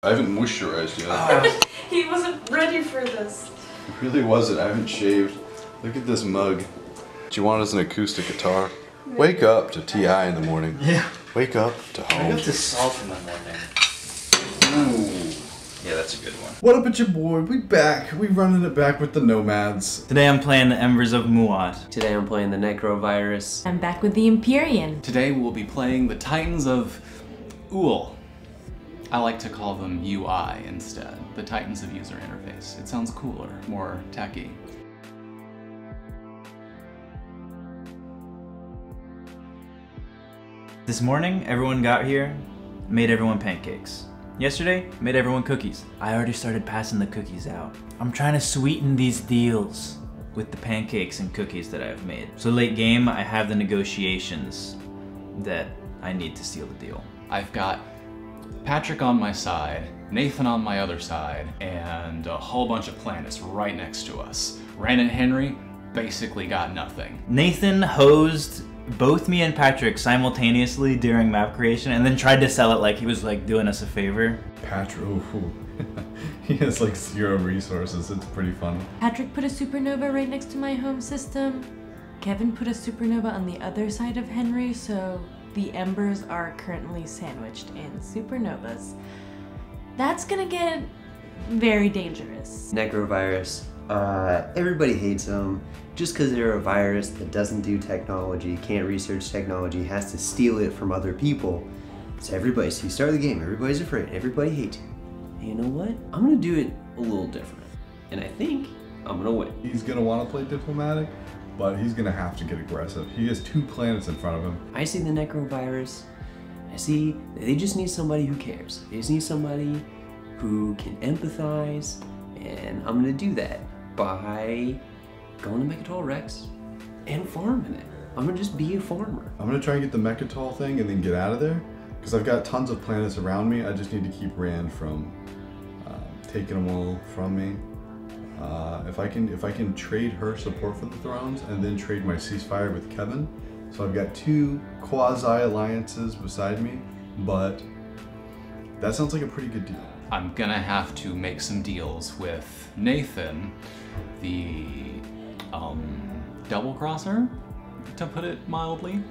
I haven't moisturized yet. Oh. He wasn't ready for this. It really wasn't. I haven't shaved. Look at this mug. Do you want as an acoustic guitar? Wake up to TI in the morning. Yeah. Wake up to I home. got to salt in the morning. Ooh. Yeah, that's a good one. What up, it's your boy? We back. We running it back with the nomads. Today I'm playing the Embers of Muaat. Today I'm playing the Nekro Virus. I'm back with the Empyrean. Today we'll be playing the Titans of Ul. I like to call them UI instead. The Titans of User Interface. It sounds cooler, more tacky. This morning, everyone got here, made everyone pancakes. Yesterday, made everyone cookies. I already started passing the cookies out. I'm trying to sweeten these deals with the pancakes and cookies that I've made. So late game, I have the negotiations that I need to seal the deal. I've got Patrick on my side, Nathan on my other side, and a whole bunch of planets right next to us. Rand and Henry basically got nothing. Nathan hosed both me and Patrick simultaneously during map creation and then tried to sell it like he was like doing us a favor. Patrick. Ooh. he has like zero resources. It's pretty funny. Patrick put a supernova right next to my home system. Kevin put a supernova on the other side of Henry, so the embers are currently sandwiched in supernovas. That's gonna get very dangerous. Nekro Virus. Uh, everybody hates them. Just because they're a virus that doesn't do technology, can't research technology, has to steal it from other people. So everybody, so you start the game, everybody's afraid, everybody hates you. And you know what? I'm gonna do it a little different. And I think I'm gonna win. He's gonna want to play diplomatic, but he's gonna have to get aggressive. He has two planets in front of him. I see the Nekro Virus. I see they just need somebody who cares. They just need somebody who can empathize, and I'm gonna do that by going to Mecatol Rex and farming it. I'm gonna just be a farmer. I'm gonna try and get the Mecatol thing and then get out of there. Because I've got tons of planets around me. I just need to keep Rand from uh, taking them all from me. Uh, if I can, if I can trade her support for the thrones and then trade my ceasefire with Kevin, so I've got two quasi alliances beside me. But that sounds like a pretty good deal. I'm gonna have to make some deals with Nathan, the um, double crosser, to put it mildly,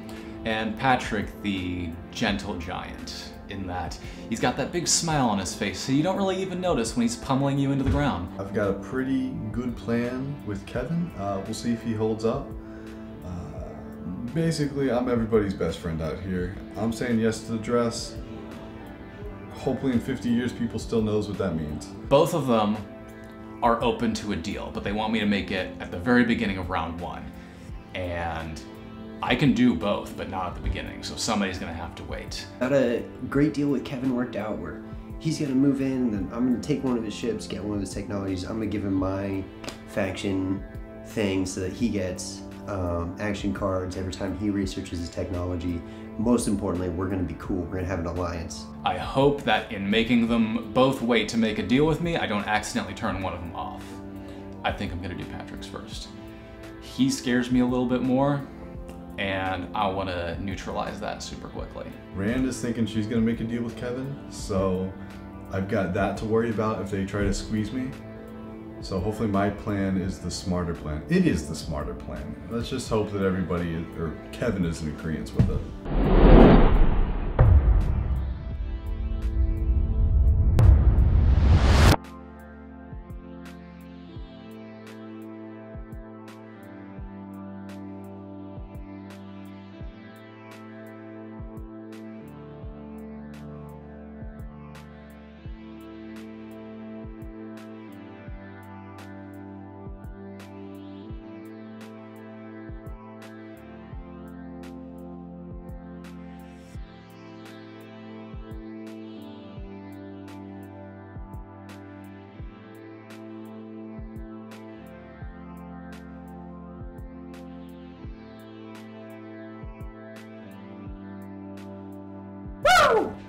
and Patrick, the gentle giant, in that he's got that big smile on his face, so you don't really even notice when he's pummeling you into the ground. I've got a pretty good plan with Kevin. Uh, we'll see if he holds up. Uh, basically, I'm everybody's best friend out here. I'm saying yes to the dress. Hopefully, in 50 years, people still knows what that means. Both of them are open to a deal, but they want me to make it at the very beginning of round one. And I can do both, but not at the beginning, so somebody's gonna have to wait. Got a great deal with Kevin worked out where he's gonna move in, and I'm gonna take one of his ships, get one of his technologies. I'm gonna give him my faction thing so that he gets um, action cards every time he researches his technology. Most importantly, we're gonna be cool. We're gonna have an alliance. I hope that in making them both wait to make a deal with me, I don't accidentally turn one of them off. I think I'm gonna do Patrick's first. He scares me a little bit more, and I wanna neutralize that super quickly. Rand is thinking she's gonna make a deal with Kevin, so I've got that to worry about if they try to squeeze me. So hopefully my plan is the smarter plan. It is the smarter plan. Let's just hope that everybody, or Kevin is in agreement with it.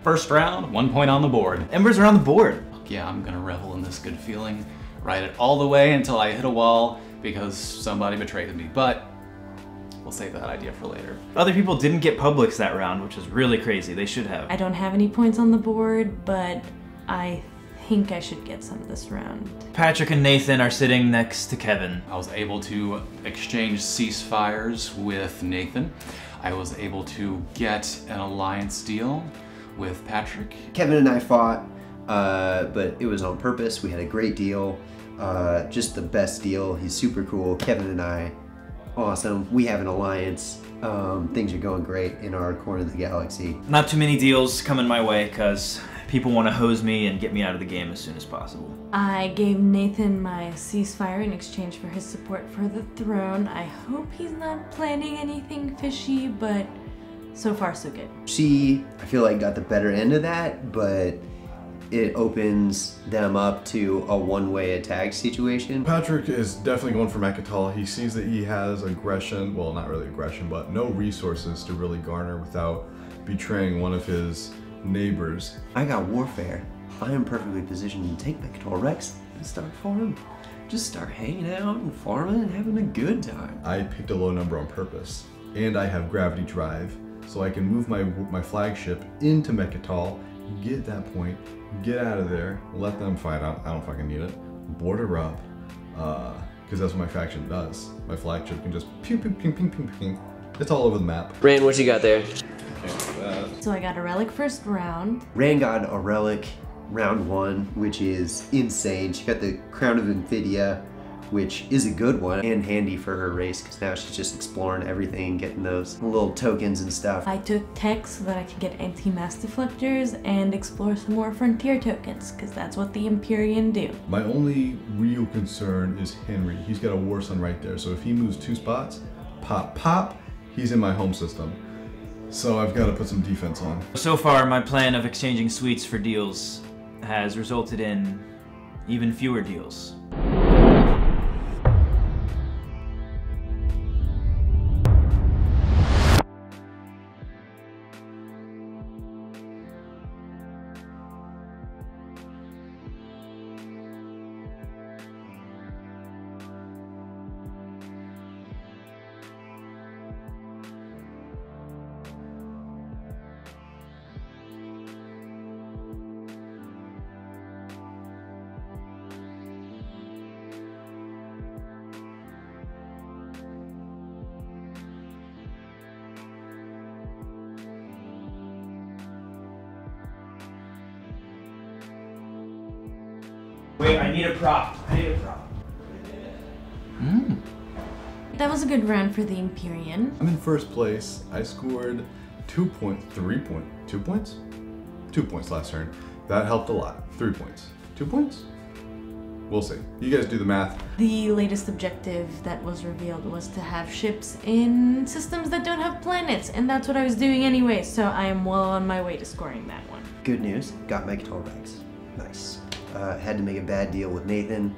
First round, one point on the board. Embers are on the board. Yeah, I'm gonna revel in this good feeling, ride it all the way until I hit a wall because somebody betrayed me. But we'll save that idea for later. Other people didn't get Publix that round, which is really crazy. They should have. I don't have any points on the board, but I think I should get some this round. Patrick and Nathan are sitting next to Kevin. I was able to exchange ceasefires with Nathan. I was able to get an alliance deal with Patrick. Kevin and I fought, uh, but it was on purpose. We had a great deal, uh, just the best deal. He's super cool. Kevin and I, awesome. We have an alliance. Um, things are going great in our corner of the galaxy. Not too many deals coming my way because people want to hose me and get me out of the game as soon as possible. I gave Nathan my ceasefire in exchange for his support for the throne. I hope he's not planning anything fishy, but so far so good. She, I feel like, got the better end of that, but it opens them up to a one-way attack situation. Patrick is definitely going for Mecatol. He sees that he has aggression, well, not really aggression, but no resources to really garner without betraying one of his neighbors. I got warfare. I am perfectly positioned to take Mecatol Rex and start farming. Just start hanging out and farming and having a good time. I picked a low number on purpose, and I have gravity drive, so I can move my my flagship into Mecatol, get that point, get out of there, let them fight. I don't, I don't fucking need it. Border up, uh, because that's what my faction does. My flagship can just pew pew ping ping ping ping. It's all over the map. Rand, what you got there? So I got a relic first round. Rand got a relic round one, which is insane. She got the Crown of Emphidia, which is a good one and handy for her race because now she's just exploring everything, getting those little tokens and stuff. I took tech so that I could get anti-mass deflectors and explore some more frontier tokens, because that's what the Empyrean do. My only real concern is Henry. He's got a war sun right there, so if he moves two spots, pop pop, he's in my home system. So I've got to put some defense on. So far, my plan of exchanging sweets for deals has resulted in even fewer deals. Wait, I need a prop. I need a prop. Hmm. That was a good round for the Empyrean. I'm in first place. I scored two point, three point, two points? Two points last turn. That helped a lot. Three points. Two points? We'll see. You guys do the math. The latest objective that was revealed was to have ships in systems that don't have planets, and that's what I was doing anyway, so I am well on my way to scoring that one. Good news, got Mecatol Rex. Nice. Uh, had to make a bad deal with Nathan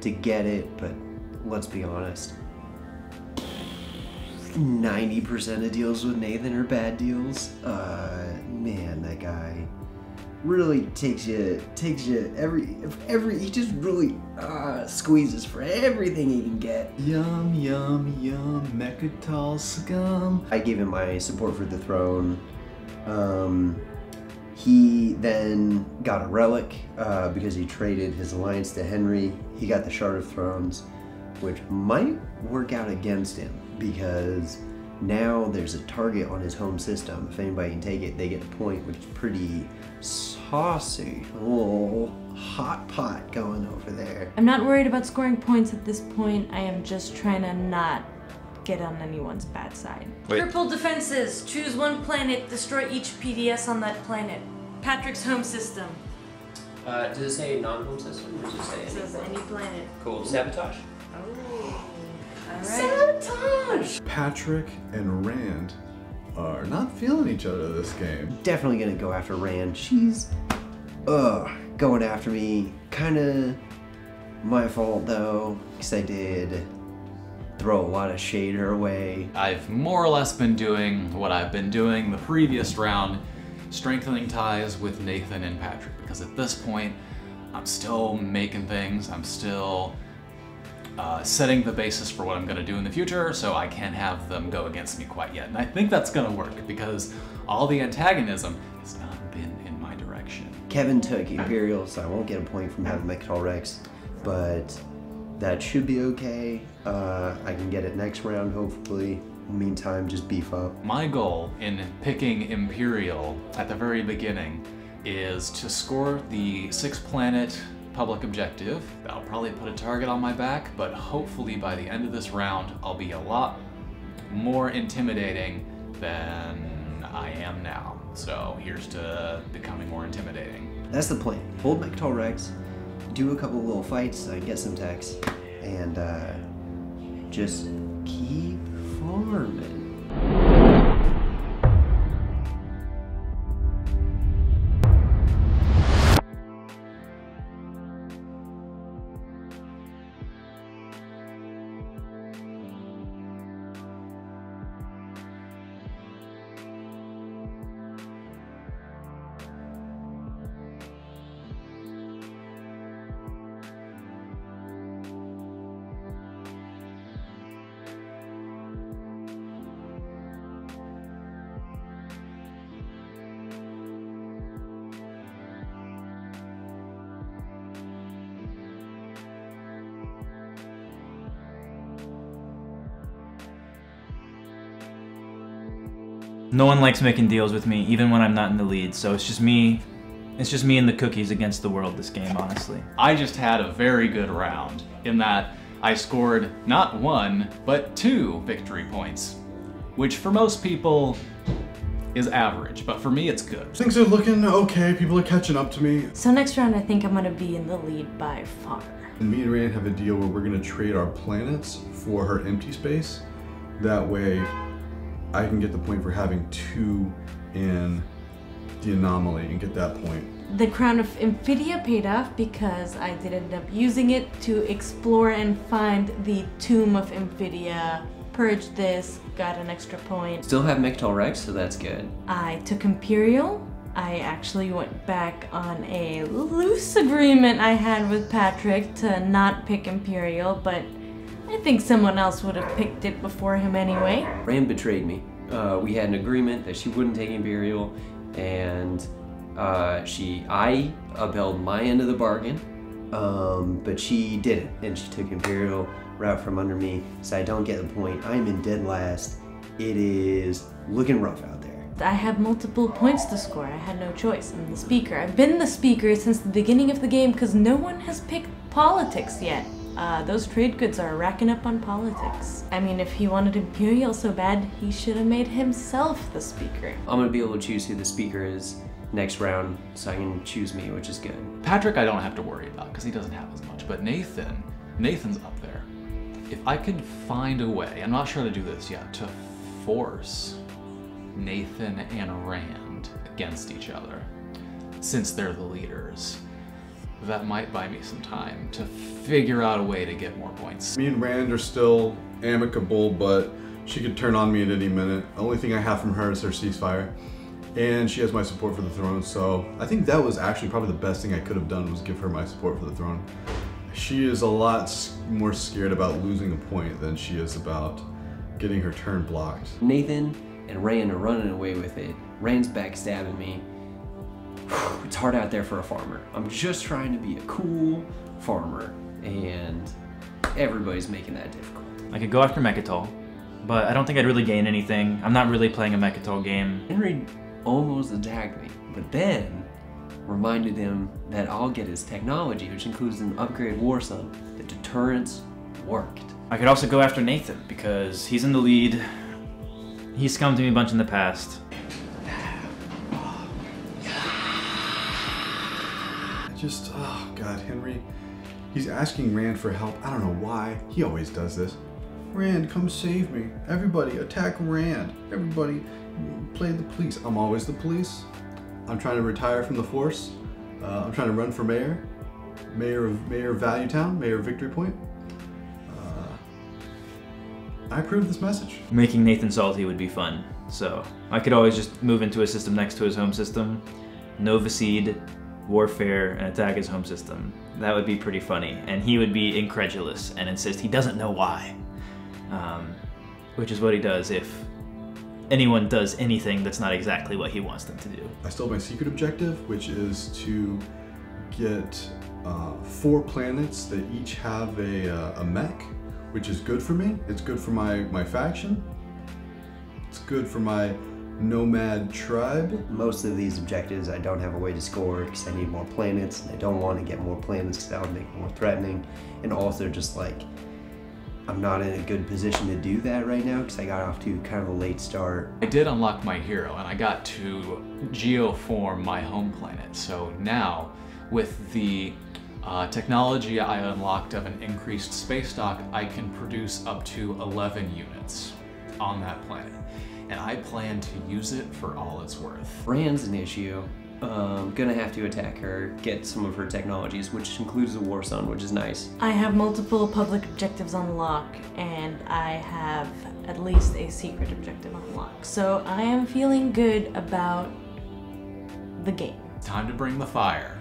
to get it, but let's be honest. 90% of deals with Nathan are bad deals. Uh, man, that guy really takes you, takes you every, every, he just really uh, squeezes for everything he can get. Yum, yum, yum, Mecatol scum. I gave him my support for the throne. Um, he then got a relic uh, because he traded his alliance to Henry. He got the Shard of Thrones, which might work out against him because now there's a target on his home system. If anybody can take it, they get a point, which is pretty saucy. Oh, hot pot going over there. I'm not worried about scoring points at this point, I am just trying to not get on anyone's bad side. Wait. Triple defenses. Choose one planet, destroy each PDS on that planet. Patrick's home system. Uh, does it say non-home system or does it say It any? says any planet. Cool. Sabotage. Oh. Alright. Sabotage! Patrick and Rand are not feeling each other this game. definitely gonna go after Rand. She's, ugh, going after me. Kinda my fault though, because I did throw a lot of shade her way. I've more or less been doing what I've been doing the previous round, strengthening ties with Nathan and Patrick, because at this point, I'm still making things, I'm still uh, setting the basis for what I'm gonna do in the future, so I can't have them go against me quite yet. And I think that's gonna work, because all the antagonism has not been in my direction. Kevin took Imperial, so I won't get a point from having Mecatol Rex, but that should be okay. Uh, I can get it next round, hopefully. Meantime, just beef up. My goal in picking Imperial at the very beginning is to score the six planet public objective. That'll probably put a target on my back, but hopefully by the end of this round, I'll be a lot more intimidating than I am now. So here's to becoming more intimidating. That's the plan. Hold Mecatol Rex, do a couple little fights, get some techs, and uh, just keep farming. No one likes making deals with me, even when I'm not in the lead. So it's just me. It's just me and the cookies against the world this game, honestly. I just had a very good round in that I scored not one, but two victory points, which for most people is average, but for me it's good. Things are looking okay. People are catching up to me. So next round, I think I'm gonna be in the lead by far. And me and Rand have a deal where we're gonna trade our planets for her empty space. That way, I can get the point for having two in the anomaly and get that point. The crown of Emphidia paid off because I did end up using it to explore and find the tomb of Emphidia, purge this, got an extra point. Still have Mecatol Rex, so that's good. I took Imperial. I actually went back on a loose agreement I had with Patrick to not pick Imperial, but I think someone else would have picked it before him anyway. Rand betrayed me. Uh, we had an agreement that she wouldn't take Imperial, and uh, she, I upheld my end of the bargain. Um, but she didn't, and she took Imperial right from under me, so I don't get the point. I'm in dead last. It is looking rough out there. I have multiple points to score. I had no choice. I'm the speaker. I've been the speaker since the beginning of the game because no one has picked politics yet. Uh, those trade goods are racking up on politics. I mean, if he wanted Imperial so bad, he should have made himself the speaker. I'm gonna be able to choose who the speaker is next round, so I can choose me, which is good. Patrick, I don't have to worry about because he doesn't have as much. But Nathan, Nathan's up there. If I could find a way, I'm not sure how to do this yet, to force Nathan and Rand against each other, since they're the leaders, that might buy me some time to figure out a way to get more points. Me and Rand are still amicable, but she could turn on me at any minute. The only thing I have from her is her ceasefire. And she has my support for the throne, so I think that was actually probably the best thing I could have done was give her my support for the throne. She is a lot more scared about losing a point than she is about getting her turn blocked. Nathan and Rand are running away with it. Rand's backstabbing me. It's hard out there for a farmer. I'm just trying to be a cool farmer, and everybody's making that difficult. I could go after Mecatol, but I don't think I'd really gain anything. I'm not really playing a Mecatol game. Henry almost attacked me, but then reminded him that I'll get his technology, which includes an upgrade war sun. The deterrence worked. I could also go after Nathan because he's in the lead. He scummed me a bunch in the past. Just, oh God, Henry, he's asking Rand for help. I don't know why. He always does this. Rand, come save me. Everybody, attack Rand. Everybody, play the police. I'm always the police. I'm trying to retire from the force. Uh, I'm trying to run for mayor, mayor of mayor of Value Town, mayor of Victory Point. Uh, I approve this message. Making Nathan salty would be fun. So I could always just move into a system next to his home system, Nova Seed, Warfare, and attack his home system. That would be pretty funny. And he would be incredulous and insist he doesn't know why. Um, which is what he does if anyone does anything that's not exactly what he wants them to do. I still have my secret objective, which is to get uh, four planets that each have a, uh, a mech, which is good for me. It's good for my, my faction. It's good for my nomad tribe. Most of these objectives I don't have a way to score because I need more planets and I don't want to get more planets because that would make it more threatening. And also just like I'm not in a good position to do that right now because I got off to kind of a late start. I did unlock my hero and I got to geoform my home planet. So now, with the uh, technology I unlocked of an increased space dock, I can produce up to 11 units on that planet. And I plan to use it for all it's worth. Rand's an issue. Um, gonna have to attack her, get some of her technologies, which includes the War Sun, which is nice. I have multiple public objectives on lock, and I have at least a secret objective on lock. So I am feeling good about the game. Time to bring the fire.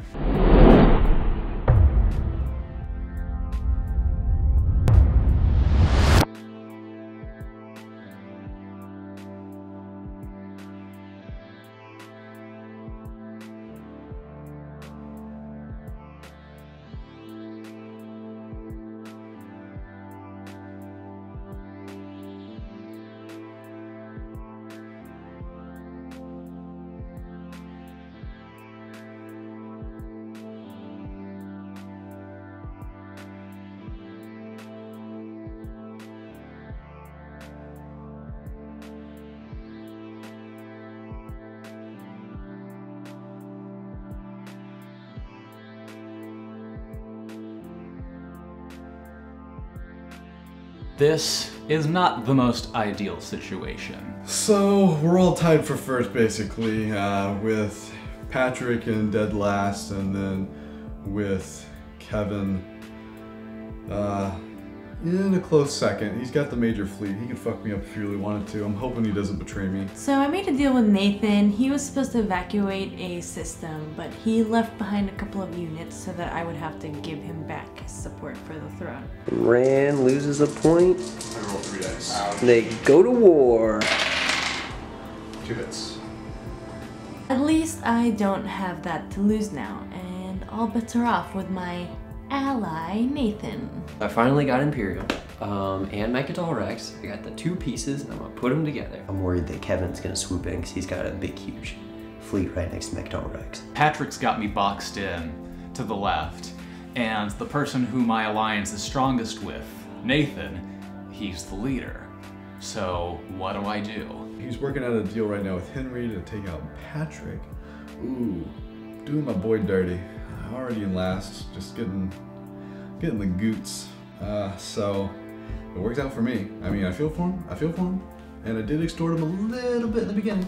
This is not the most ideal situation. So we're all tied for first, basically, uh, with Patrick in dead last, and then with Kevin uh, in a close second. He's got the major fleet. He could fuck me up if he really wanted to. I'm hoping he doesn't betray me. So I made a deal with Nathan. He was supposed to evacuate a system, but he left behind a couple of units so that I would have to give him back his support for the throne. Rand loses a point. I roll three dice. They go to war. Two hits. At least I don't have that to lose now, and all bets are off with my ally, Nathan. I finally got Imperial um, and Mecatol Rex. I got the two pieces and I'm gonna put them together. I'm worried that Kevin's gonna swoop in because he's got a big, huge fleet right next to Mecatol Rex. Patrick's got me boxed in to the left, and the person who my alliance is strongest with, Nathan, he's the leader. So, what do I do? He's working out a deal right now with Henry to take out Patrick. Ooh, doing my boy dirty. Already last, just getting getting the goots. Uh, so it worked out for me. I mean, I feel for him. I feel for him, and I did extort him a little bit in the beginning,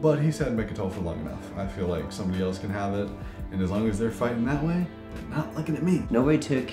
but he's had Mecatol for long enough. I feel like somebody else can have it, and as long as they're fighting that way, they're not looking at me. Nobody took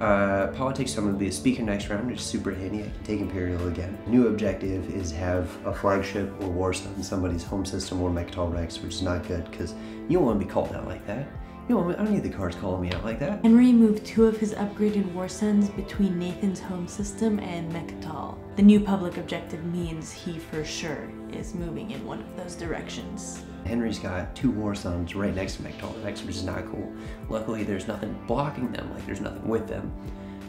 uh, politics, so I'm gonna be a speaker next round, is super handy. I can take Imperial again. New objective is have a flagship or war in somebody's home system or Mecatol Rex, which is not good because you don't want to be called out like that. You know, I don't need the cards calling me out like that. Henry moved two of his upgraded war suns between Nathan's home system and Mecatol. The new public objective means he for sure is moving in one of those directions. Henry's got two war suns right next to Mecatol Rex, which is not cool. Luckily, there's nothing blocking them, like there's nothing with them.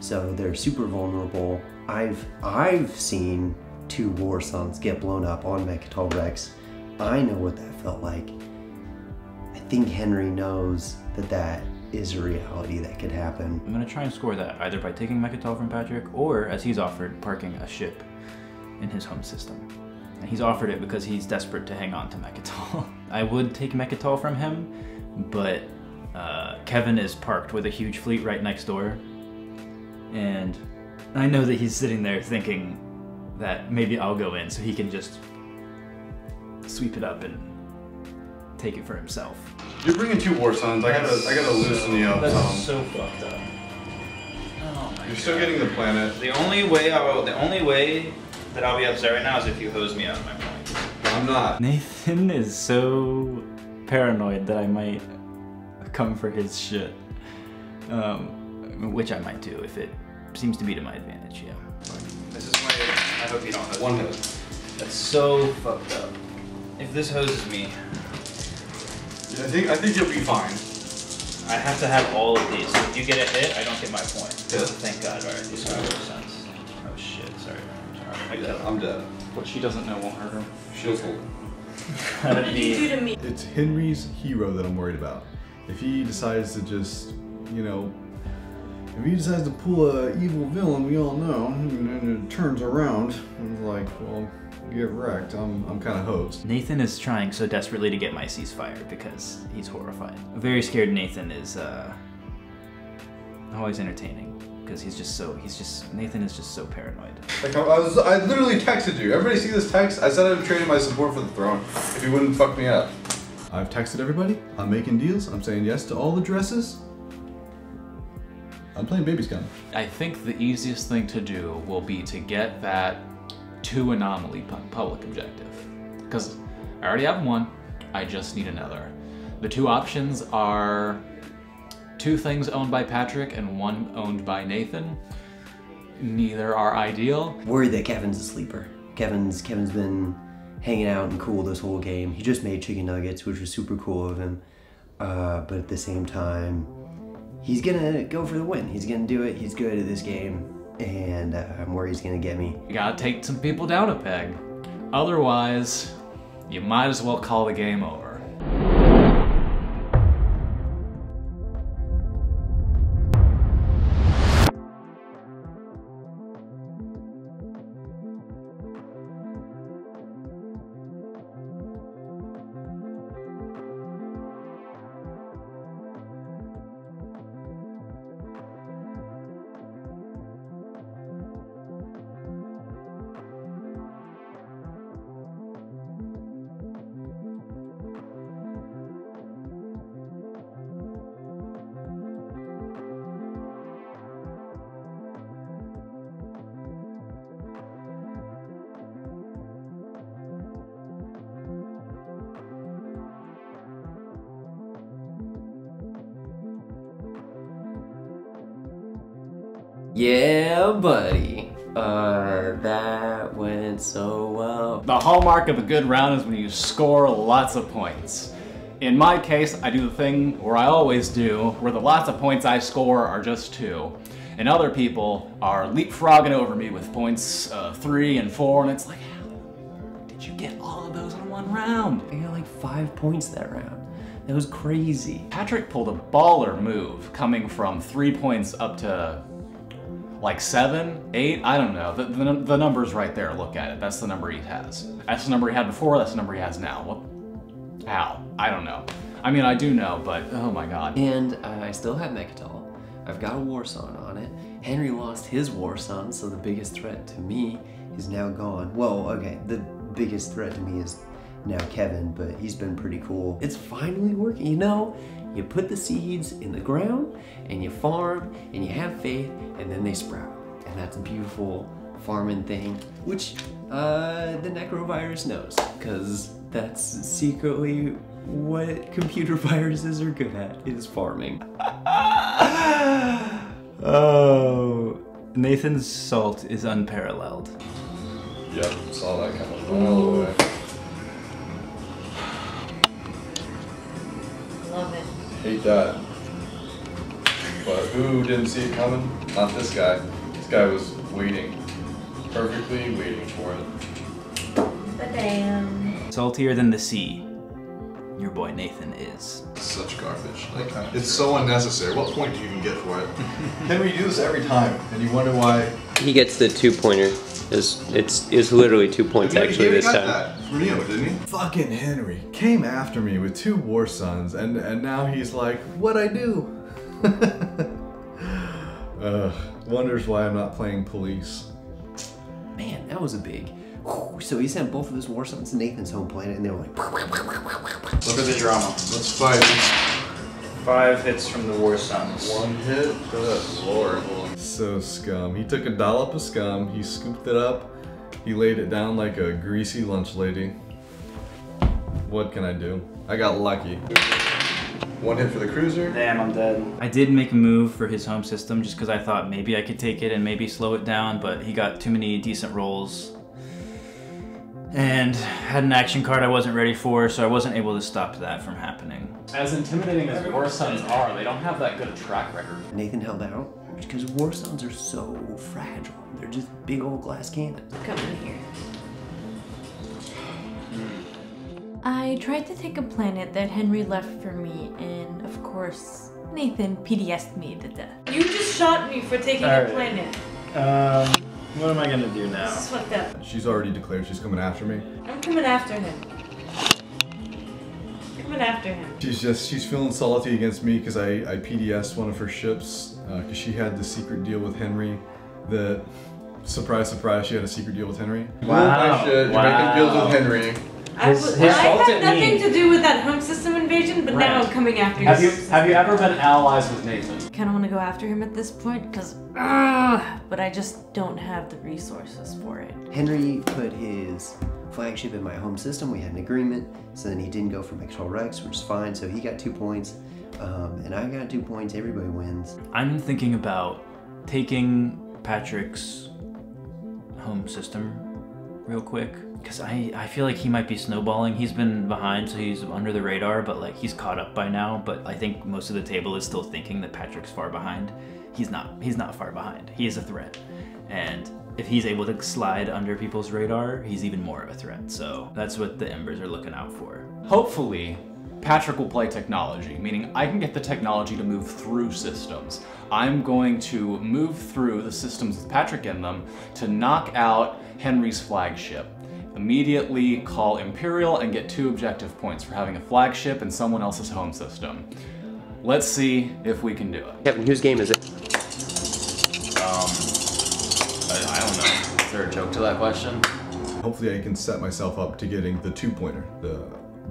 So they're super vulnerable. I've I've seen two war suns get blown up on Mecatol Rex. I know what that felt like. Think Henry knows that that is a reality that could happen. I'm gonna try and score that either by taking Mecatol from Patrick or, as he's offered, parking a ship in his home system. And he's offered it because he's desperate to hang on to Mecatol. I would take Mecatol from him, but uh, Kevin is parked with a huge fleet right next door. And I know that he's sitting there thinking that maybe I'll go in so he can just sweep it up and take it for himself. You're bringing two war suns. I gotta I gotta loosen you up. Tom. so fucked up. Oh You're still getting the planet. The only way I will, the only way that I'll be upset right now is if you hose me out of my points. I'm not. Nathan is so paranoid that I might come for his shit. Um, which I might do if it seems to be to my advantage, yeah. This is my, I hope you don't hose One me. hit. That's so fucked up. If this hoses me, I think I think you'll be fine. I have to have all of these. So if you get a hit, I don't get my point. Yeah. Thank God. Alright, these are more sense. Oh shit, sorry. Sorry. I Yeah, killed I'm dead. What she doesn't know won't hurt her. Shield's holding. How did he- to me? It's Henry's hero that I'm worried about. If he decides to just, you know, if he decides to pull a evil villain, we all know, and then it turns around, and like, well, get wrecked. I'm, I'm kind of hosed. Nathan is trying so desperately to get my ceasefire because he's horrified. A very scared Nathan is uh, always entertaining because he's just so he's just Nathan is just so paranoid. Like I was, I literally texted you. Everybody see this text? I said I'd trade my support for the throne if you wouldn't fuck me up. I've texted everybody. I'm making deals. I'm saying yes to all the dresses. I'm playing baby scum. I think the easiest thing to do will be to get that two anomaly public objective. Because I already have one, I just need another. The two options are two things owned by Patrick and one owned by Nathan. Neither are ideal. Worried that Kevin's a sleeper. Kevin's Kevin's been hanging out and cool this whole game. He just made chicken nuggets, which was super cool of him. Uh, but at the same time, he's gonna go for the win. He's gonna do it. He's good at this game, and uh, I'm worried he's gonna get me. You gotta take some people down a peg. Otherwise, you might as well call the game over. The hallmark of a good round is when you score lots of points. In my case, I do the thing where I always do, where the lots of points I score are just two. And other people are leapfrogging over me with points uh, three and four, and it's like, how did you get all of those in one round? I got like five points that round. That was crazy. Patrick pulled a baller move coming from three points up to like seven, eight, I don't know. The, the, the number's right there, look at it. That's the number he has. That's the number he had before, that's the number he has now. What? How? I don't know. I mean, I do know, but oh my god. And uh, I still have Mecatol. I've got a War Sun on it. Henry lost his War Sun, so the biggest threat to me Is now gone. Well, okay, the biggest threat to me is now Kevin, but he's been pretty cool. it's finally working. You know, you put the seeds in the ground and you farm and you have faith and then they sprout. And that's a beautiful farming thing, which uh, the Nekro Virus knows because that's secretly what computer viruses are good at is farming. oh, Nathan's salt is unparalleled. Yep, saw that coming a mile away. It. Hate that. But who didn't see it coming? Not this guy. This guy was waiting. Perfectly waiting for it. But damn. Saltier than the sea. Your boy Nathan is. Such garbage. Like, it's so unnecessary. What point do you even get for it? Henry, you do this every time, and you wonder why. He gets the two pointer. It's it's it's literally two points He- he actually already this got time. that from you, didn't he? Fucking Henry came after me with two war suns, and and now he's like, what I do? Ugh, wonders why I'm not playing police. Man, that was a big. So he sent both of his war suns to Nathan's home planet, and they were like, Look at the drama. Let's fight. Five hits from the War Suns. One hit, good lord. So scum. He took a dollop of scum, he scooped it up, he laid it down like a greasy lunch lady. What can I do? I got lucky. One hit for the cruiser. Damn, I'm dead. I did make a move for his home system just because I thought maybe I could take it and maybe slow it down, but he got too many decent rolls. and had an action card I wasn't ready for, so I wasn't able to stop that from happening. As intimidating as War suns are, they don't have that good a track record. Nathan held out because war suns are so fragile. They're just big old glass cannons. Come in here. I tried to take a planet that Henry left for me, and of course, Nathan PDS'd me to death. You just shot me for taking All a right. planet. Um, what am I gonna do now? This is fucked up. She's already declared she's coming after me. I'm coming after him. Coming after him. She's just she's feeling salty against me because I I PDS one of her ships uh, because she had the secret deal with Henry. That surprise surprise she had a secret deal with Henry. Wow. My shit. You're making deals with Henry. I, His- his I fault had nothing me. to do with that home system invasion, but now I'm coming after Have you have you ever been allies with Nathan? kind of want to go after him at this point because but i just don't have the resources for it Henry put his flagship in my home system. We had an agreement, so then he didn't go for Mecatol Rex, which is fine. So he got two points, um, and I got two points. Everybody wins. I'm thinking about taking Patrick's home system real quick because I, I feel like he might be snowballing. He's been behind, so he's under the radar, but like he's caught up by now. But I think most of the table is still thinking that Patrick's far behind. He's not. He's not far behind. He is a threat, and if he's able to slide under people's radar, he's even more of a threat. So that's what the Embers are looking out for. Hopefully, Patrick will play technology, meaning I can get the technology to move through systems. I'm going to move through the systems with Patrick in them to knock out Henry's flagship. Immediately call Imperial and get two objective points for having a flagship in someone else's home system. Let's see if we can do it. Kevin, whose game is it? Is there a joke to that question? Hopefully I can set myself up to getting the two pointer, the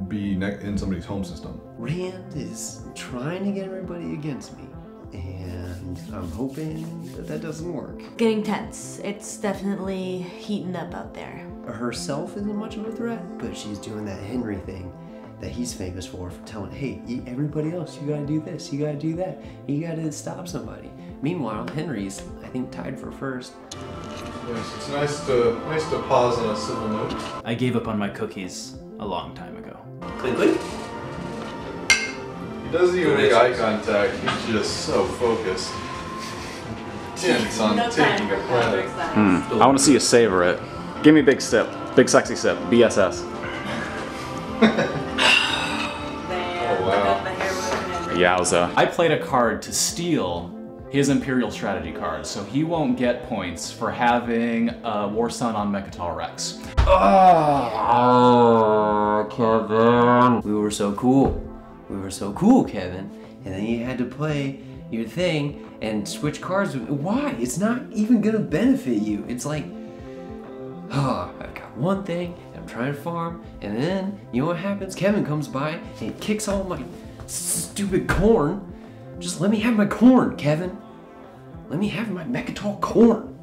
be ne- in somebody's home system. Rand is trying to get everybody against me, and I'm hoping that that doesn't work. getting tense it's definitely heating up out there Herself isn't much of a threat, but she's doing that Henry thing that he's famous for, for telling, hey, everybody else, you gotta do this, you gotta do that, you gotta stop somebody. Meanwhile, Henry's, I think, tied for first. Yes, it's nice to nice to pause on a civil note. I gave up on my cookies a long time ago. Clink, clink. He doesn't even make eye contact. He's just so focused. Tense on taking a planet. Hmm. I want to see you savor it. Give me a big sip. Big sexy sip. BSS. Oh wow. Yowza. I played a card to steal his Imperial strategy card, so he won't get points for having a War Sun on Mecatol Rex. Oh, Kevin. We were so cool. We were so cool, Kevin. And then you had to play your thing and switch cards. Why? It's not even gonna benefit you. It's like, oh, I've got one thing, and I'm trying to farm, and then, you know what happens? Kevin comes by and he kicks all my stupid corn. Just let me have my corn, Kevin. Let me have my Mecatol corn.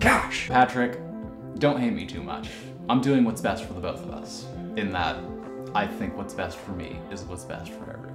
Gosh. Patrick, don't hate me too much. I'm doing what's best for the both of us. In that, I think what's best for me is what's best for everyone.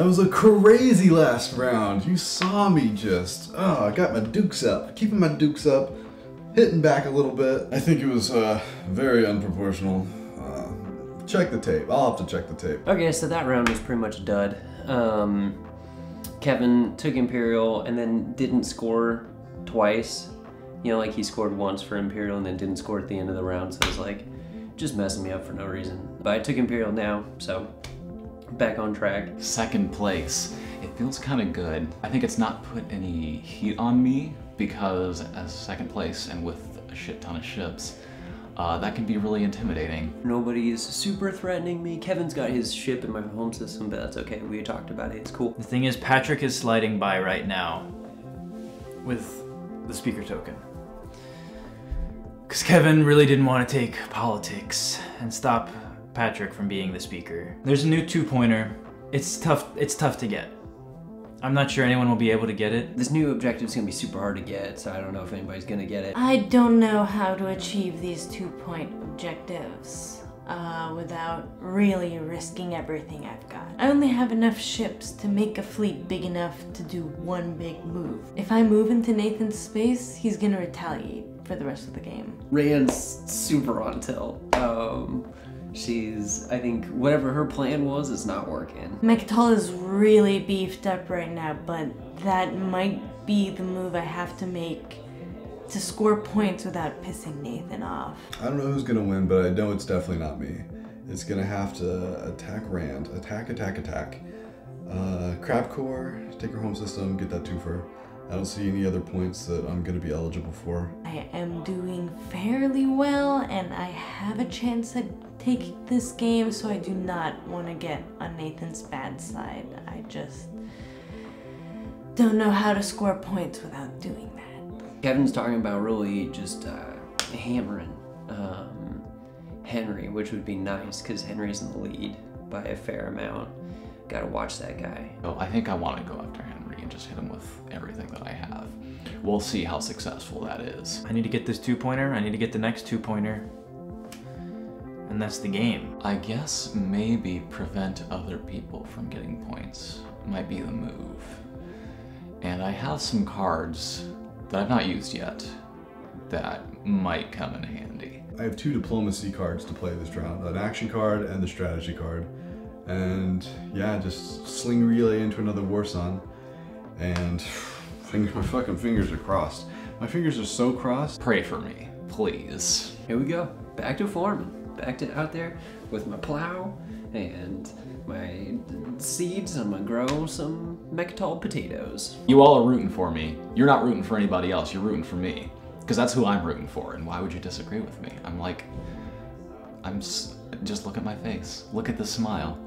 That was a crazy last round. You saw me just. Oh, I got my dukes up. Keeping my dukes up. Hitting back a little bit. I think it was uh, very unproportional. Uh, check the tape. I'll have to check the tape. Okay, so that round was pretty much dud. Um, Kevin took Imperial and then didn't score twice. You know, like he scored once for Imperial and then didn't score at the end of the round. So it was like just messing me up for no reason. But I took Imperial now, so back on track. Second place. It feels kind of good. I think it's not put any heat on me because as second place and with a shit ton of ships, uh, that can be really intimidating. Nobody's super threatening me. Kevin's got his ship in my home system, but that's okay. We talked about it. It's cool. The thing is, Patrick is sliding by right now with the speaker token. Because Kevin really didn't want to take politics and stop Patrick from being the speaker. There's a new two pointer. It's tough. It's tough to get. I'm not sure anyone will be able to get it. This new objective's gonna be super hard to get, so I don't know if anybody's gonna get it. I don't know how to achieve these two point objectives uh, without really risking everything I've got. I only have enough ships to make a fleet big enough to do one big move. If I move into Nathan's space, he's gonna retaliate for the rest of the game. Rand's super on tilt. Um, she's, I think, whatever her plan was is not working. Mecatol is really beefed up right now, but that might be the move I have to make to score points without pissing Nathan off. I don't know who's gonna win, but I know it's definitely not me. It's gonna have to attack Rand. Attack, attack, attack. Uh, Crab Core, take her home system, get that twofer. I don't see any other points that I'm gonna be eligible for. I am doing fairly well, and I have a chance at taking this game, so I do not want to get on Nathan's bad side. I just don't know how to score points without doing that. Kevin's talking about really just uh, hammering um, Henry, which would be nice because Henry's in the lead by a fair amount. Gotta watch that guy. Oh, I think I want to go after Henry and just hit him with everything that I have. We'll see how successful that is. I need to get this two pointer. I need to get the next two pointer. And that's the game. I guess maybe prevent other people from getting points might be the move. And I have some cards that I've not used yet that might come in handy. I have two diplomacy cards to play this round, an action card and the strategy card. And yeah, just sling relay into another war sun. And finger, my fucking fingers are crossed. My fingers are so crossed. Pray for me, please. Here we go. Back to farming. Back it out there with my plow and my seeds. I'm gonna grow some Mecatol potatoes. You all are rooting for me. You're not rooting for anybody else, you're rooting for me. Because that's who I'm rooting for, and why would you disagree with me? I'm like, I'm just look at my face. Look at the smile.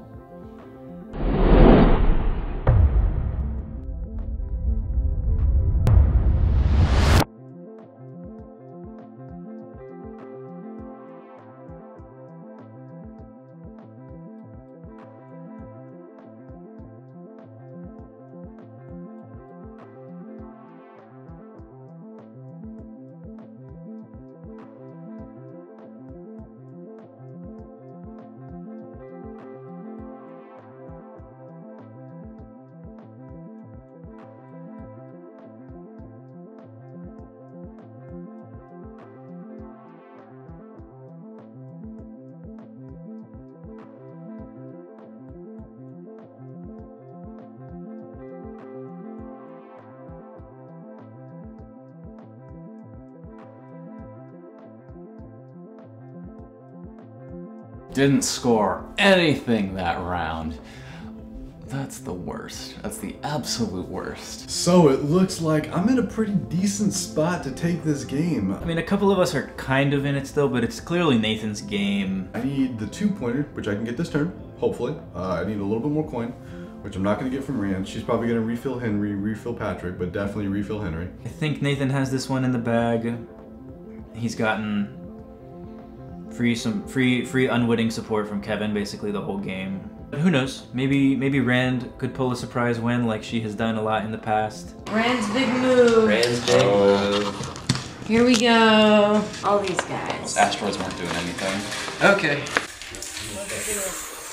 Didn't score anything that round. That's the worst. That's the absolute worst. So it looks like I'm in a pretty decent spot to take this game. I mean, a couple of us are kind of in it still, but it's clearly Nathan's game. I need the two pointer, which I can get this turn, hopefully. Uh, I need a little bit more coin, which I'm not going to get from Rand. She's probably going to refill Henry, refill Patrick, but definitely refill Henry. I think Nathan has this one in the bag. He's gotten free some free free unwitting support from Kevin basically the whole game. But who knows? Maybe maybe Rand could pull a surprise win like she has done a lot in the past. Rand's big move. Rand's big oh. move. Here we go. All these guys. Asteroids weren't doing anything. Okay.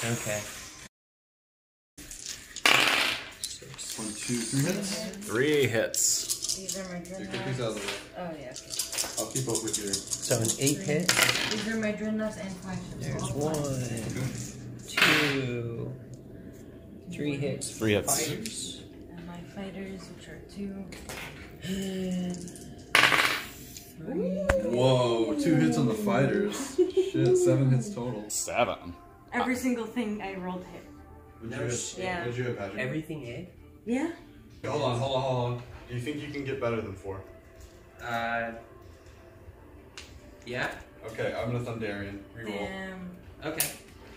Okay. One, two, three hits. Three hits. These are my dread Get these out of the way. Oh yeah. Okay. I'll keep up with your. So an eight hit. These are my dreadnoughts and flashes. There's All one, flashes. two, three hits. Three hits. Fighters. And my fighters, which are two. Whoa, two hits on the fighters. Shit, seven hits total. Seven. Every single thing I rolled hit. What'd you hit? Yeah. What'd you hit, Patrick? Everything hit. Yeah. Hold on, hold on, hold on. Do you think you can get better than four? Uh, Yeah. Okay, I'm gonna Thundarian. Reroll. Damn. Okay.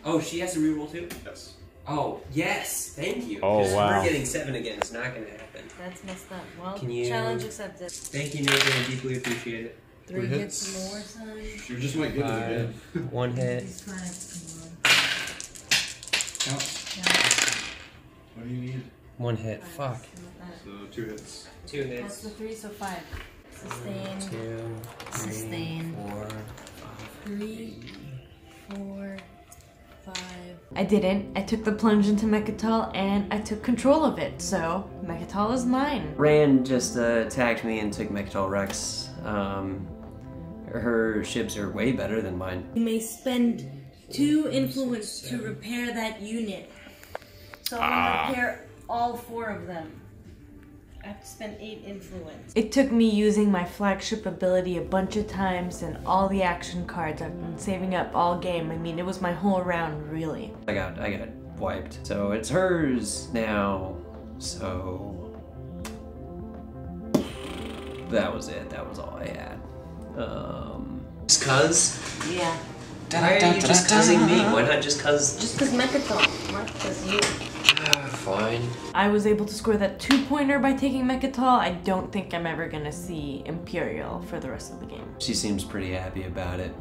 Oh, she has to reroll too. Yes. Oh yes, thank you. Oh, 'Cause wow. We're getting seven again. It's not gonna happen. That's messed up. Well, Can you- challenge accepted. Thank you, Nathan. I deeply appreciate it. Three Three hits hits. more, son. You just might get it again. One hit. These five, Count. What do you need? One hit. come. Fuck. So two hits. Two Plus hits. the three, so five. Sustain. Two, three, Sustain. four. Three, four, five. I didn't. I took the plunge into Mecatol and I took control of it. So Mecatol is mine. Rand just uh, attacked me and took Mecatol Rex. Um, her ships are way better than mine. You may spend two influence to repair that unit. So I'm gonna repair all four of them. I have to spend eight influence. It took me using my flagship ability a bunch of times and all the action cards I've been saving up all game. I mean, it was my whole round, really. I got I got wiped. So it's hers now. So that was it. That was all I had. Um, Just cuz? Yeah. Why are you just cussing me? Why not just cuz? Just because Mecatol, not because you. Fine. I was able to score that two pointer by taking Mecatol. I don't think I'm ever gonna see Imperial for the rest of the game. she seems pretty happy about it.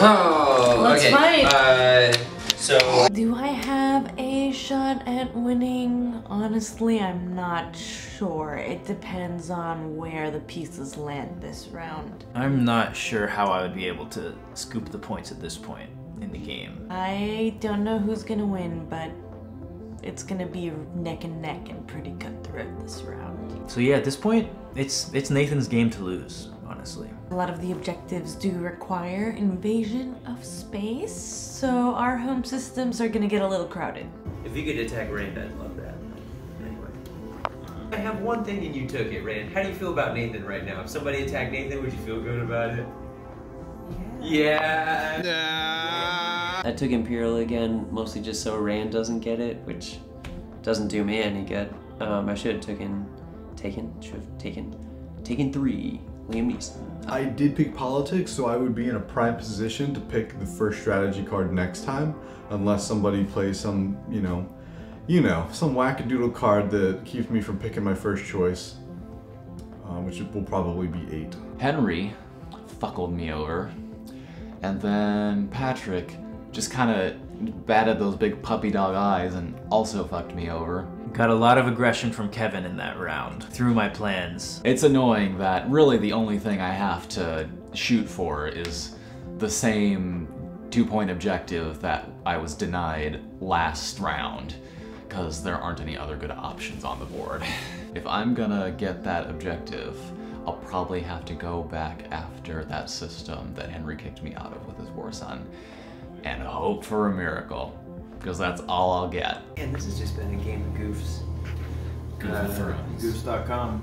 Oh, Let's okay. fight. Uh, so Do I have a shot at winning? Honestly, I'm not sure. It depends on where the pieces land this round. I'm not sure how I would be able to scoop the points at this point in the game. I don't know who's gonna win, but it's gonna be neck and neck and pretty cutthroat this round. So yeah, at this point, it's it's Nathan's game to lose, honestly. A lot of the objectives do require invasion of space, so our home systems are gonna get a little crowded. If you could attack Rand, I'd love that. Anyway. I have one thing and you took it, Rand. How do you feel about Nathan right now? If somebody attacked Nathan, would you feel good about it? Yeah. yeah. I took Imperial again, mostly just so Rand doesn't get it, which doesn't do me any good. Um, I should have taken, taken, should have taken, taken three. Liam Neeson. I did pick politics, so I would be in a prime position to pick the first strategy card next time, unless somebody plays some, you know, you know, some wackadoodle card that keeps me from picking my first choice, uh, which will probably be eight. Henry fuckled me over, and then Patrick just kind of batted those big puppy dog eyes and also fucked me over. Got a lot of aggression from Kevin in that round through my plans. It's annoying that really the only thing I have to shoot for is the same two point objective that I was denied last round, because there aren't any other good options on the board. If I'm gonna get that objective, I'll probably have to go back after that system that Henry kicked me out of with his War Sun and hope for a miracle, because that's all I'll get. And this has just been a game of goofs. Goof of Thrones. Goose.com.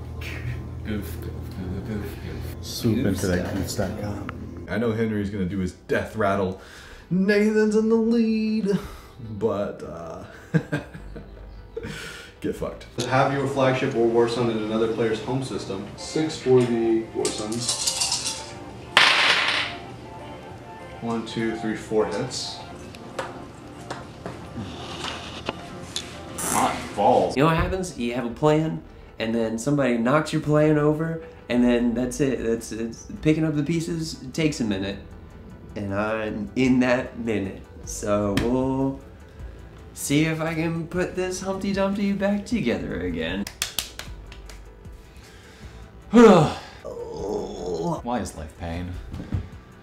Goof, goof, goof, goof, goof. Swoop into that goose.com. I know Henry's gonna do his death rattle. Nathan's in the lead, but uh, get fucked. Have your flagship or war sun in another player's home system. Six for the war suns. One, two, three, four hits. Hot balls. You know what happens? You have a plan, and then somebody knocks your plan over, and then that's it. That's it's picking up the pieces takes a minute, and I'm in that minute. So we'll see if I can put this Humpty Dumpty back together again. Why is life pain?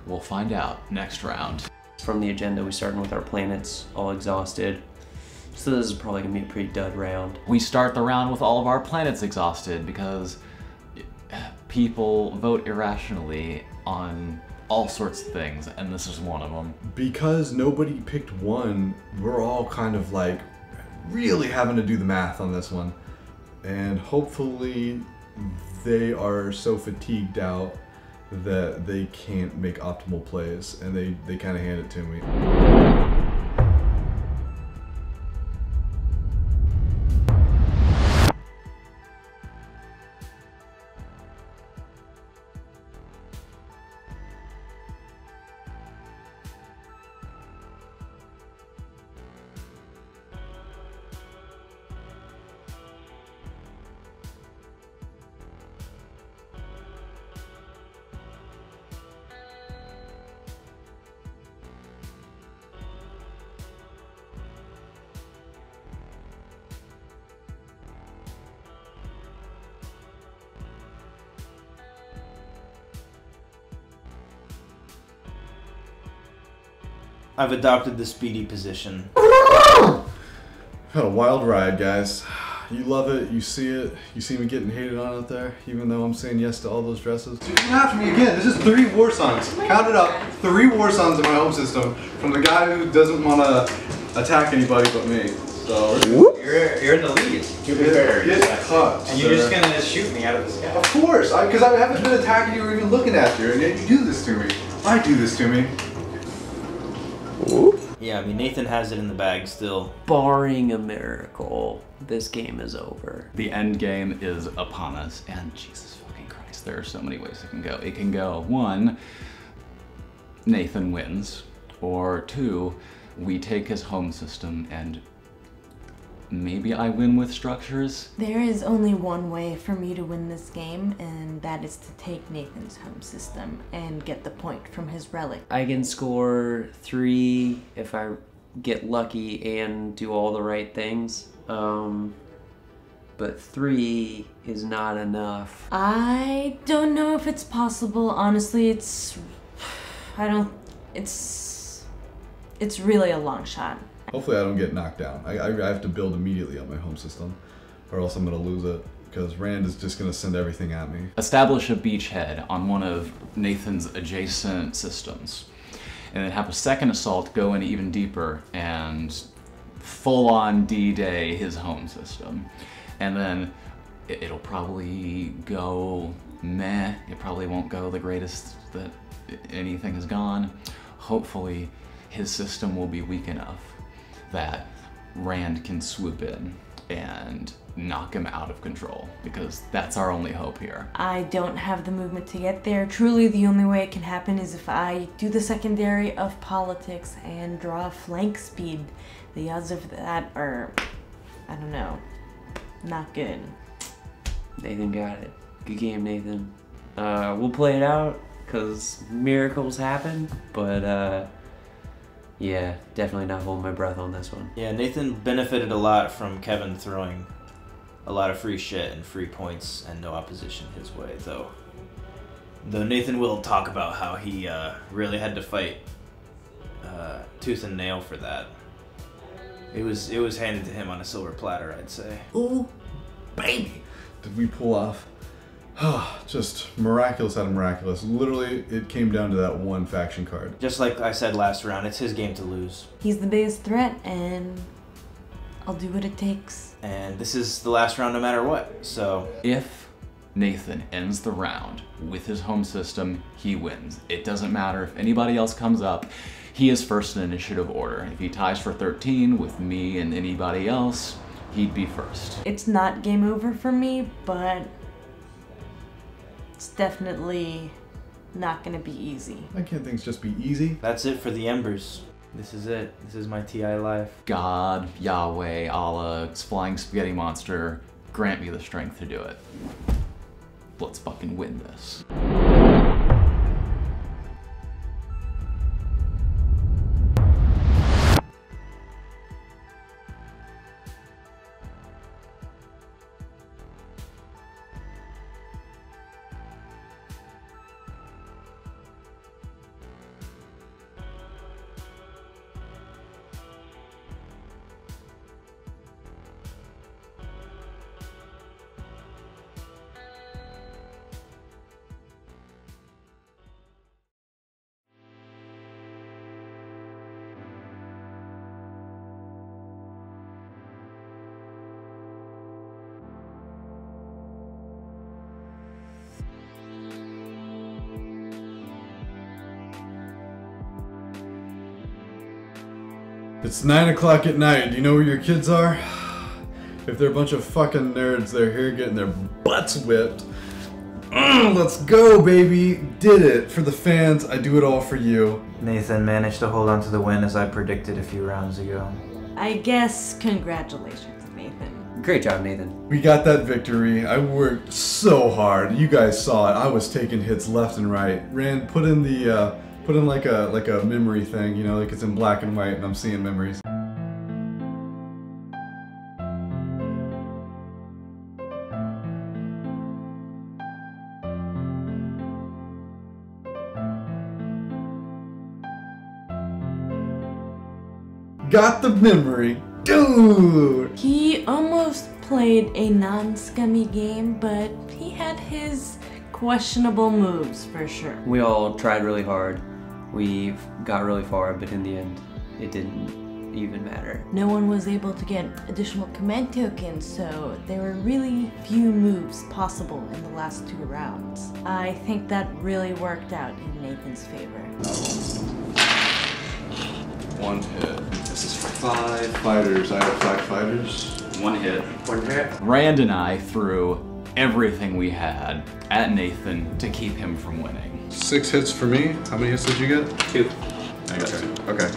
We'll find out next round. From the agenda, we're starting with our planets all exhausted. So this is probably gonna be a pretty dud round. We start the round with all of our planets exhausted because people vote irrationally on all sorts of things, and this is one of them. Because nobody picked one, we're all kind of like really having to do the math on this one. And hopefully they are so fatigued out that they can't make optimal plays and they, they kind of hand it to me. I've adopted the speedy position. Had a wild ride, guys. You love it, you see it, you see me getting hated on out there, even though I'm saying yes to all those dresses. Dude, come after me again. This is three war suns. Count it up. Three war suns in my home system from the guy who doesn't want to attack anybody but me. So You're, you're in the lead. get, get cut. And you're just gonna shoot me out of the sky. Of course, because I, haven't been attacking you or even looking at you, and yet you do this to me. I do this to me. Yeah, I mean Nathan has it in the bag still. Barring a miracle, this game is over. The end game is upon us, and Jesus fucking Christ, there are so many ways it can go. It can go one, Nathan wins, or two, we take his home system and maybe I win with structures. There is only one way for me to win this game, and that is to take Nathan's home system and get the point from his relic. I can score three if I get lucky and do all the right things. Um, but three is not enough. I don't know if it's possible. Honestly, it's. I don't. It's. It's really a long shot. Hopefully, I don't get knocked down. I, I, I have to build immediately on my home system, or else I'm gonna lose it. Because Rand is just gonna send everything at me. Establish a beachhead on one of Nathan's adjacent systems, and then have a second assault go in even deeper and full on D Day his home system. And then it- it'll probably go meh. It probably won't go the greatest that anything has gone. Hopefully, his system will be weak enough that Rand can swoop in and knock him out of control because that's our only hope here. I don't have the movement to get there. Truly, the only way it can happen is if I do the secondary of politics and draw flank speed. The odds of that are, I don't know, not good. Nathan got it. Good game, Nathan. Uh, we'll play it out because miracles happen, but uh, yeah, definitely not holding my breath on this one. Yeah, Nathan benefited a lot from Kevin throwing a lot of free shit and free points and no opposition his way, though. Though Nathan will talk about how he uh, really had to fight uh, tooth and nail for that. It was it was handed to him on a silver platter, I'd say. Ooh, baby. Did we pull off? just miraculous out of miraculous. Literally, it came down to that one faction card. Just like I said last round, it's his game to lose. He's the biggest threat, and I'll do what it takes. And this is the last round no matter what. So If Nathan ends the round with his home system, he wins. It doesn't matter if anybody else comes up, he is first in initiative order. If he ties for 13 with me and anybody else, he'd be first. It's not game over for me, but it's definitely not gonna be easy. Why can't things just be easy? that's it for the Embers. This is it. This is my TI life. God, Yahweh, Allah, flying spaghetti monster, grant me the strength to do it. Let's fucking win this. It's 9 o'clock at night. Do you know where your kids are? If they're a bunch of fucking nerds, they're here getting their butts whipped. Mm, let's go, baby. Did it. For the fans, I do it all for you. Nathan managed to hold on to the win as I predicted a few rounds ago. I guess congratulations, Nathan. Great job, Nathan. We got that victory. I worked so hard. You guys saw it. I was taking hits left and right. Rand, put in the uh, put in like a like a memory thing, you know, like it's in black and white and I'm seeing memories. got the memory. Dude! He almost played a non scummy game, but he had his questionable moves for sure. We all tried really hard. We got really far, but in the end, it didn't even matter. No one was able to get additional command tokens, so there were really few moves possible in the last two rounds. I think that really worked out in Nathan's favor. One hit. This is for five fighters. I have five fighters. One hit. One hit. Rand and I threw everything we had at Nathan to keep him from winning. Six hits for me. How many hits did you get? Two. I got two. Okay.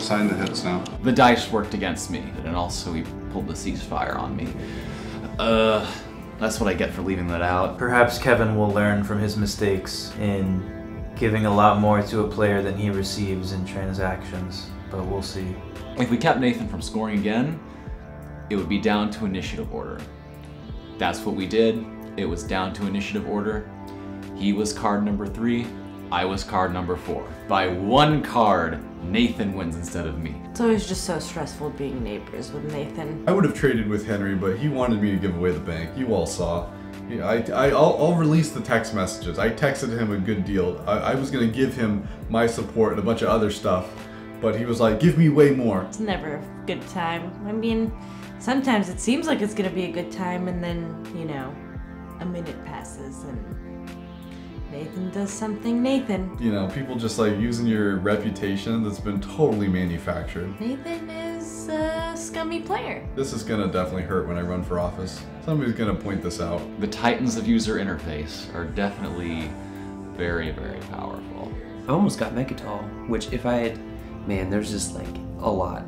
Sign the hits now. The dice worked against me, and also he pulled the ceasefire on me. Uh, that's what I get for leaving that out. Perhaps Kevin will learn from his mistakes in giving a lot more to a player than he receives in transactions, but we'll see. If we kept Nathan from scoring again, it would be down to initiative order. That's what we did. It was down to initiative order. He was card number three. I was card number four. By one card, Nathan wins instead of me. It's always just so stressful being neighbors with Nathan. I would have traded with Henry, but he wanted me to give away the bank. You all saw. Yeah, I, I, I'll, I'll release the text messages. I texted him a good deal. I, I was gonna give him my support and a bunch of other stuff, but he was like, "Give me way more." It's never a good time. I mean, sometimes it seems like it's gonna be a good time, and then, you know, a minute passes and Nathan does something Nathan. You know, people just like using your reputation that's been totally manufactured. Nathan is a scummy player. This is gonna definitely hurt when I run for office. Somebody's gonna point this out. The titans of user interface are definitely very, very powerful. I almost got Mecatol, which if I had, man, there's just like a lot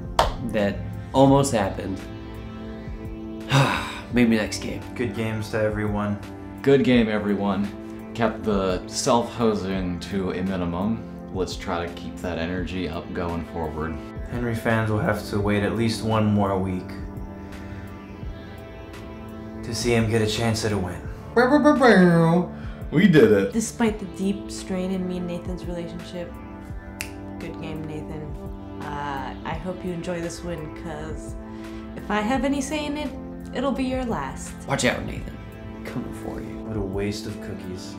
that almost happened. Maybe next game. Good games to everyone. Good game, everyone. Kept the self-hosing to a minimum. Let's try to keep that energy up going forward. Henry fans will have to wait at least one more week to see him get a chance at a win. We did it. Despite the deep strain in me and Nathan's relationship, good game, Nathan. Uh, I hope you enjoy this win, because if I have any say in it, it'll be your last. Watch out, Nathan. Coming for you. What a waste of cookies.